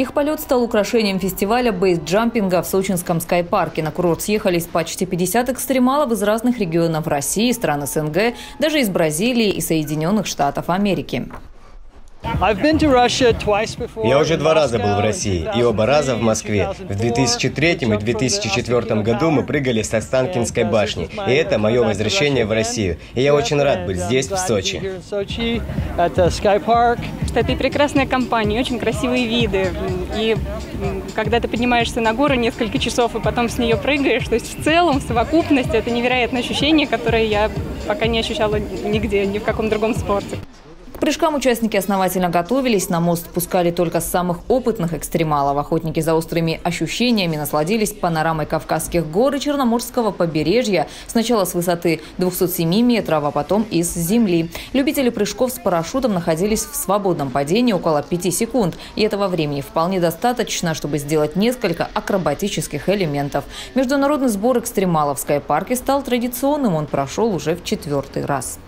Их полет стал украшением фестиваля бейсджампинга в сочинском скайпарке. На курорт съехались почти 50 экстремалов из разных регионов России, стран СНГ, даже из Бразилии и Соединенных Штатов Америки. Я уже два раза был в России, и оба раза в Москве. В 2003 и 2004 году мы прыгали с Останкинской башни, и это мое возвращение в Россию. И я очень рад быть здесь, в Сочи. Это прекрасная компания, очень красивые виды. И когда ты поднимаешься на гору несколько часов и потом с нее прыгаешь, то есть в целом, в совокупности, это невероятное ощущение, которое я пока не ощущала нигде, ни в каком другом спорте прыжкам участники основательно готовились. На мост пускали только самых опытных экстремалов. Охотники за острыми ощущениями насладились панорамой Кавказских гор и Черноморского побережья. Сначала с высоты 207 метров, а потом из земли. Любители прыжков с парашютом находились в свободном падении около 5 секунд. И этого времени вполне достаточно, чтобы сделать несколько акробатических элементов. Международный сбор экстремалов в скайпарке стал традиционным. Он прошел уже в четвертый раз.